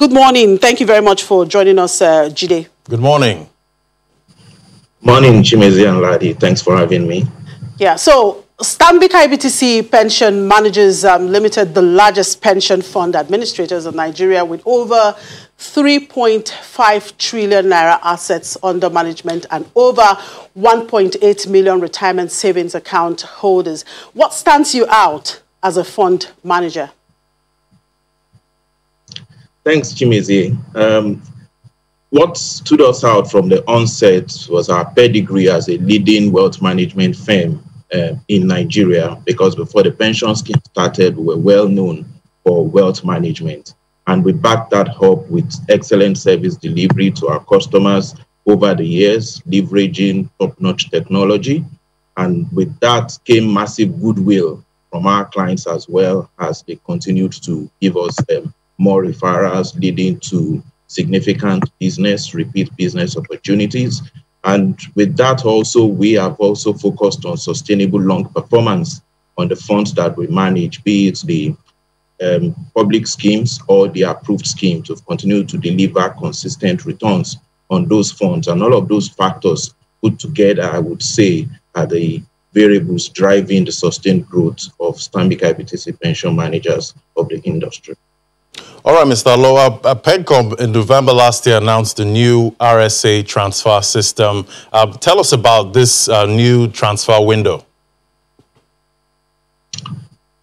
Good morning. Thank you very much for joining us, uh, Jide. Good morning. Morning, Chimezi and Ladi. Thanks for having me. Yeah, so Stanbic IBTC Pension Managers um, Limited, the largest pension fund administrators in Nigeria with over 3.5 trillion naira assets under management and over 1.8 million retirement savings account holders. What stands you out as a fund manager? Thanks, Chimezi. Um, what stood us out from the onset was our pedigree as a leading wealth management firm uh, in Nigeria, because before the pension scheme started, we were well known for wealth management. And we backed that up with excellent service delivery to our customers over the years, leveraging top notch technology. And with that came massive goodwill from our clients as well as they continued to give us um, more referrals, leading to significant business, repeat business opportunities. And with that also, we have also focused on sustainable long performance on the funds that we manage, be it the um, public schemes or the approved schemes to continue to deliver consistent returns on those funds. And all of those factors put together, I would say, are the variables driving the sustained growth of Stanbic IBTC pension managers of the industry. All right, Mr. Loa, uh, PENCOM in November last year announced the new RSA transfer system. Uh, tell us about this uh, new transfer window.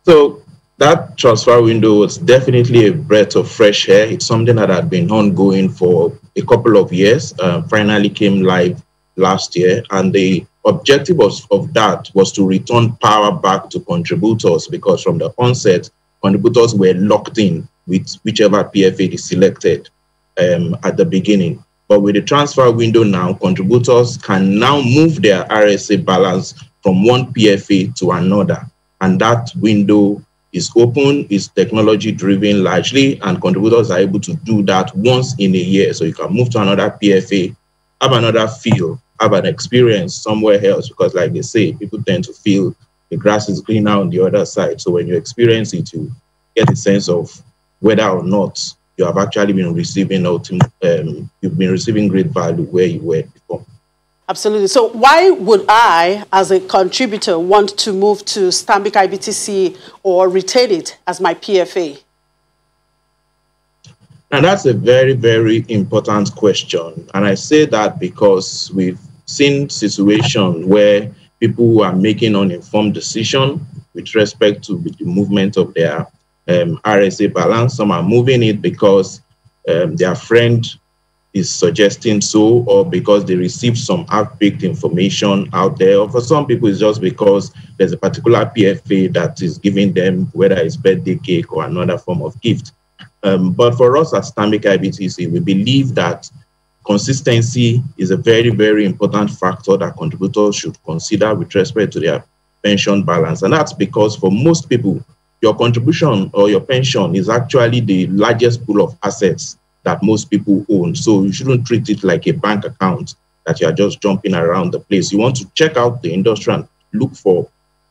So that transfer window was definitely a breath of fresh air. It's something that had been ongoing for a couple of years, uh, finally came live last year. And the objective of, of that was to return power back to contributors because from the onset, contributors were locked in with whichever PFA is selected um, at the beginning. But with the transfer window now, contributors can now move their RSA balance from one PFA to another. And that window is open, is technology driven largely, and contributors are able to do that once in a year. So you can move to another PFA, have another feel, have an experience somewhere else, because like they say, people tend to feel the grass is greener on the other side. So when you experience it, you get a sense of whether or not you have actually been receiving ultimate, um, you've been receiving great value where you were before. Absolutely. So why would I, as a contributor, want to move to Stanbic IBTC or retain it as my PFA? And that's a very, very important question. And I say that because we've seen situations where people are making uninformed decision with respect to the movement of their um, RSA balance. Some are moving it because um, their friend is suggesting so, or because they received some half-baked information out there. Or for some people, it's just because there's a particular PFA that is giving them, whether it's birthday cake or another form of gift. Um, but for us at Stanbic IBTC, we believe that consistency is a very, very important factor that contributors should consider with respect to their pension balance. And that's because for most people, your contribution or your pension is actually the largest pool of assets that most people own. So you shouldn't treat it like a bank account that you are just jumping around the place. You want to check out the industry and look for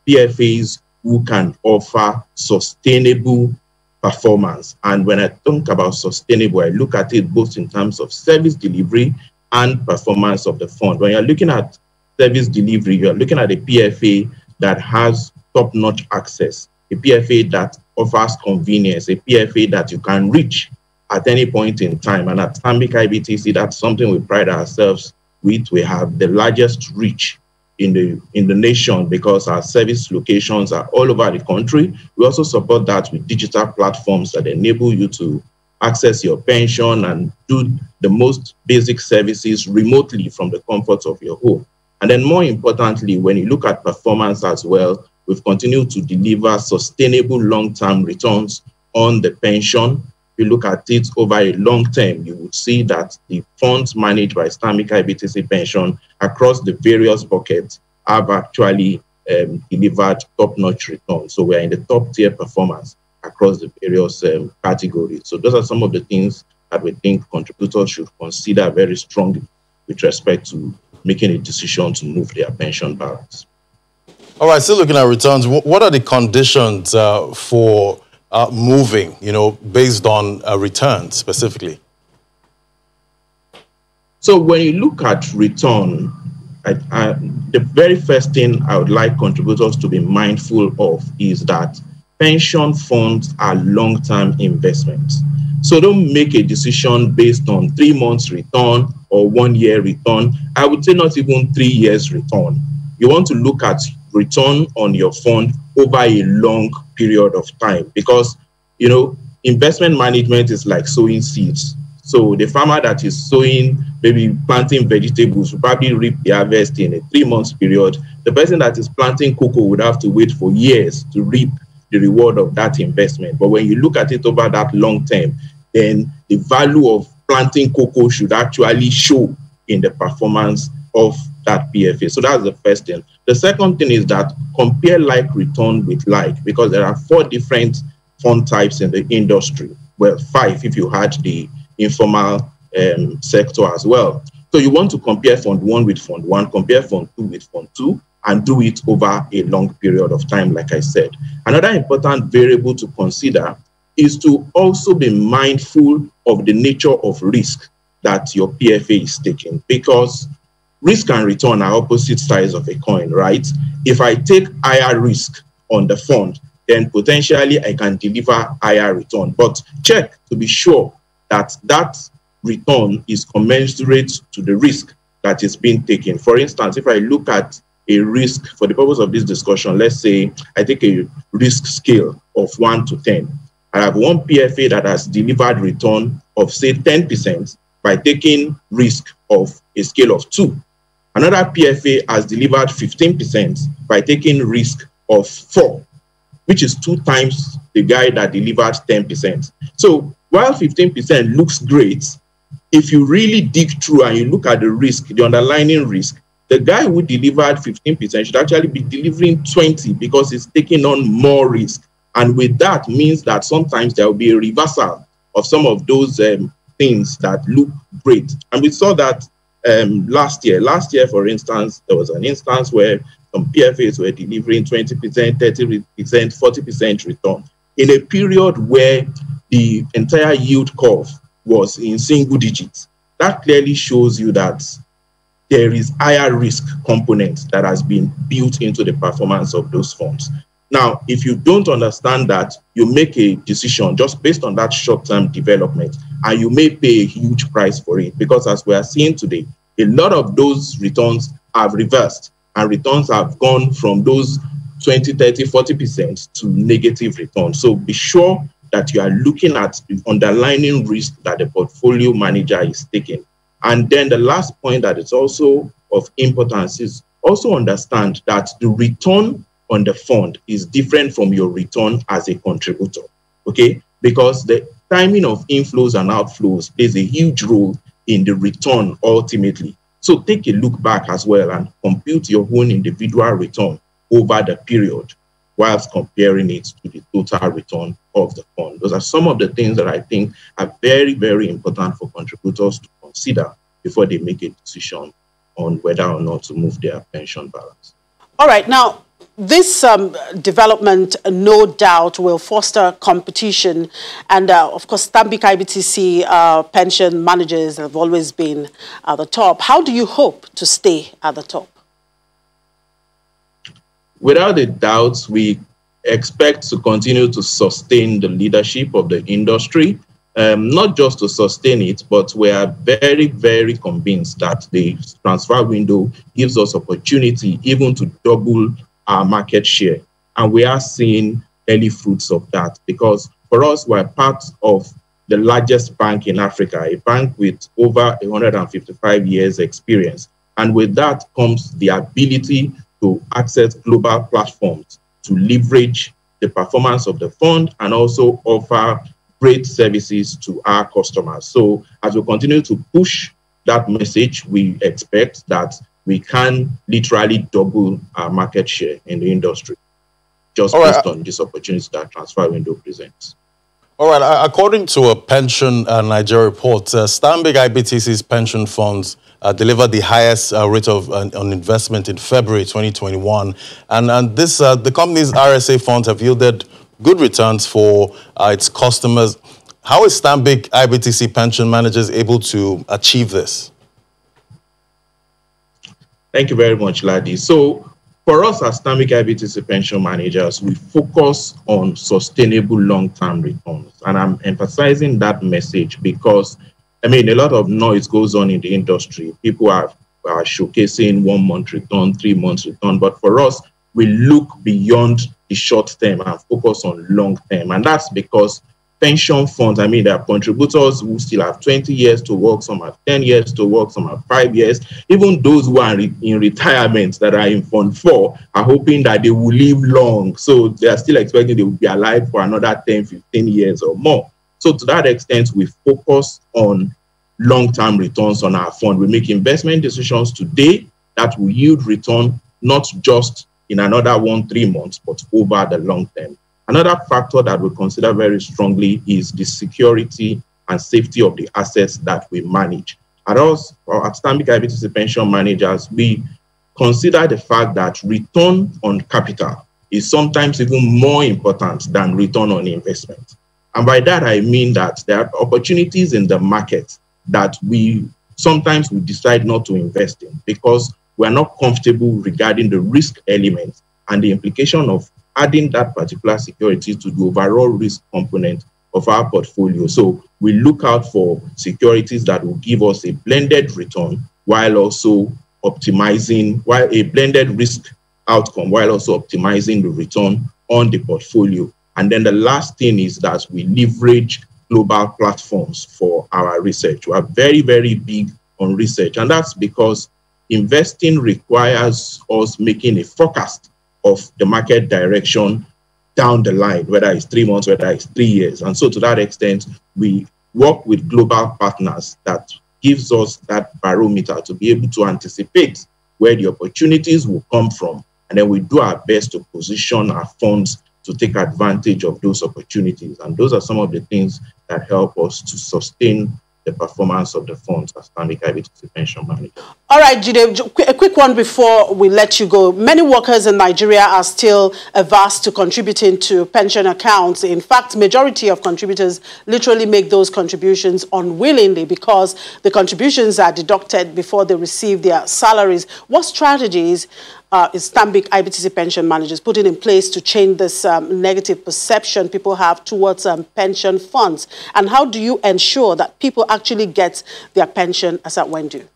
PFAs who can offer sustainable performance. And when I think about sustainable, I look at it both in terms of service delivery and performance of the fund. When you're looking at service delivery, you're looking at a PFA that has top-notch access a PFA that offers convenience, a PFA that you can reach at any point in time. And at Stanbic IBTC, that's something we pride ourselves with. We have the largest reach in the in the nation because our service locations are all over the country. We also support that with digital platforms that enable you to access your pension and do the most basic services remotely from the comfort of your home. And then more importantly, when you look at performance as well, We've continued to deliver sustainable long-term returns on the pension. If you look at it over a long term, you would see that the funds managed by Stanbic IBTC Pension across the various buckets have actually um, delivered top-notch returns. So we're in the top-tier performance across the various um, categories. So those are some of the things that we think contributors should consider very strongly with respect to making a decision to move their pension balance. All right, still looking at returns, what are the conditions uh, for uh, moving, you know, based on uh, return specifically? So when you look at return, I, I, the very first thing I would like contributors to be mindful of is that pension funds are long-term investments. So don't make a decision based on three months return or one year return. I would say not even three years return. You want to look at return on your fund over a long period of time because, you know, investment management is like sowing seeds. So the farmer that is sowing, maybe planting vegetables, will probably reap the harvest in a three months period. The person that is planting cocoa would have to wait for years to reap the reward of that investment. But when you look at it over that long term, then the value of planting cocoa should actually show in the performance of that PFA. So that's the first thing. The second thing is that compare like return with like, because there are four different fund types in the industry. Well, five if you had the informal um, sector as well. So you want to compare fund one with fund one, compare fund two with fund two, and do it over a long period of time, like I said. Another important variable to consider is to also be mindful of the nature of risk that your PFA is taking because risk and return are opposite sides of a coin, right? If I take higher risk on the fund, then potentially I can deliver higher return. But check to be sure that that return is commensurate to the risk that is being taken. For instance, if I look at a risk for the purpose of this discussion, let's say I take a risk scale of 1 to 10. I have one PFA that has delivered return of say 10% by taking risk of a scale of 2. Another PFA has delivered 15% by taking risk of 4, which is two times the guy that delivered 10%. So while 15% looks great, if you really dig through and you look at the risk, the underlying risk, the guy who delivered 15% should actually be delivering 20 because he's taking on more risk. And with that means that sometimes there will be a reversal of some of those um, things that look great. And we saw that um, last year. Last year, for instance, there was an instance where some PFAs were delivering 20%, 30%, 40% return in a period where the entire yield curve was in single digits. That clearly shows you that there is higher risk component that has been built into the performance of those funds. Now, if you don't understand that, you make a decision just based on that short-term development, and you may pay a huge price for it because as we are seeing today, a lot of those returns have reversed and returns have gone from those 20, 30, 40% to negative returns. So be sure that you are looking at the underlying risk that the portfolio manager is taking. And then the last point that is also of importance is also understand that the return on the fund is different from your return as a contributor. Okay? Because the timing of inflows and outflows plays a huge role in the return ultimately. So take a look back as well and compute your own individual return over the period whilst comparing it to the total return of the fund. Those are some of the things that I think are very, very important for contributors to consider before they make a decision on whether or not to move their pension balance. All right. Now, this um, development, no doubt, will foster competition. And uh, of course, Stanbic IBTC uh, pension managers have always been at the top. How do you hope to stay at the top? Without a doubt, we expect to continue to sustain the leadership of the industry. Um, not just to sustain it, but we are very, very convinced that the transfer window gives us opportunity even to double our market share. And we are seeing early fruits of that because for us, we're part of the largest bank in Africa, a bank with over 155 years experience. And with that comes the ability to access global platforms to leverage the performance of the fund and also offer great services to our customers. So as we continue to push that message, we expect that we can literally double our market share in the industry just All based right. on this opportunity that transfer window presents. All right. According to a pension uh, Nigeria report, uh, Stanbic IBTC's pension funds uh, delivered the highest uh, rate of uh, on investment in February 2021, and and this uh, the company's RSA funds have yielded good returns for uh, its customers. How is Stanbic IBTC Pension Managers able to achieve this? Thank you very much, Ladi. So for us as Stanbic IBTC pension managers, we focus on sustainable long-term returns. And I'm emphasizing that message because, I mean, a lot of noise goes on in the industry. People are, are showcasing one month return, three months return. But for us, we look beyond the short term and focus on long term. And that's because pension funds, I mean, there are contributors who still have 20 years to work, some have 10 years to work, some have five years. Even those who are in retirement that are in Fund 4 are hoping that they will live long. So they are still expecting they will be alive for another 10, 15 years or more. So to that extent, we focus on long-term returns on our fund. We make investment decisions today that will yield return not just in another one, three months, but over the long term. Another factor that we consider very strongly is the security and safety of the assets that we manage. At us, at Stanbic IBTC Pension Managers, we consider the fact that return on capital is sometimes even more important than return on investment. And by that, I mean that there are opportunities in the market that we sometimes we decide not to invest in because we are not comfortable regarding the risk element and the implication of adding that particular security to the overall risk component of our portfolio. So we look out for securities that will give us a blended return while also optimizing, while a blended risk outcome, while also optimizing the return on the portfolio. And then the last thing is that we leverage global platforms for our research. We are very, very big on research. And that's because investing requires us making a forecast of the market direction down the line, whether it's three months, whether it's three years. And so to that extent, we work with global partners that gives us that barometer to be able to anticipate where the opportunities will come from. And then we do our best to position our funds to take advantage of those opportunities. And those are some of the things that help us to sustain the performance of the funds as Stanbic IBTC pension manager. All right, Jide, a quick one before we let you go. Many workers in Nigeria are still averse to contributing to pension accounts. In fact, majority of contributors literally make those contributions unwillingly because the contributions are deducted before they receive their salaries. What strategies uh, is Stanbic IBTC pension managers putting in place to change this um, negative perception people have towards um, pension funds? And how do you ensure that people actually get their pension as at when due?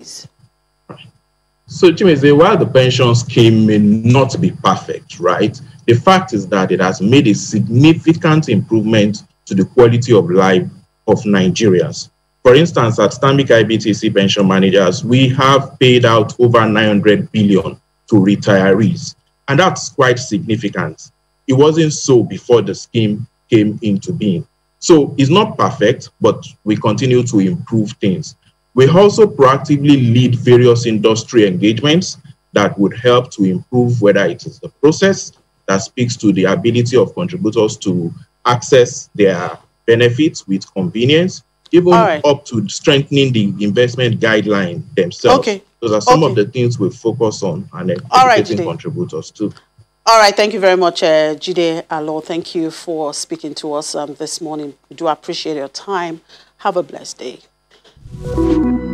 So, Chimezi, while the pension scheme may not be perfect, right, the fact is that it has made a significant improvement to the quality of life of Nigerians. For instance, at Stanbic IBTC pension managers, we have paid out over 900 billion to retirees, and that's quite significant. It wasn't so before the scheme came into being. So it's not perfect, but we continue to improve things. We also proactively lead various industry engagements that would help to improve whether it is the process that speaks to the ability of contributors to access their benefits with convenience even right. up to strengthening the investment guideline themselves. Okay. Those are some okay. of the things we focus on and educating right, contributors too. All right, thank you very much, uh, Jide Alo. Thank you for speaking to us um, this morning. We do appreciate your time. Have a blessed day. Thank you.